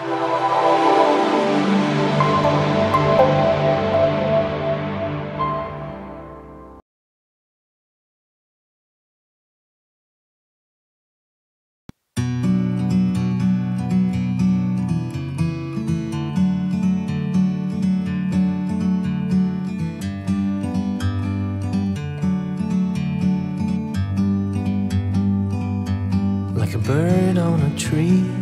like a bird on a tree.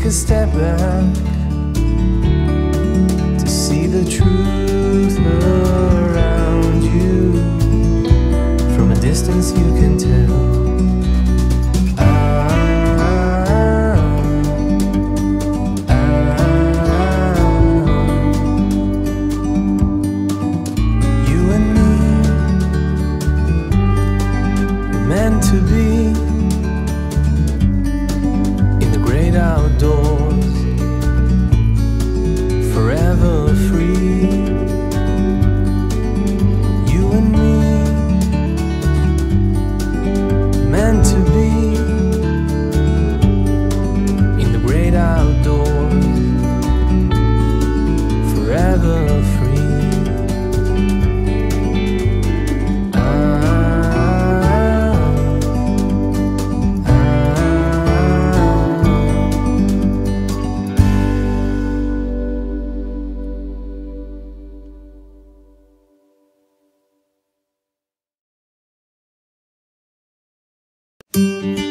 Take a step back Música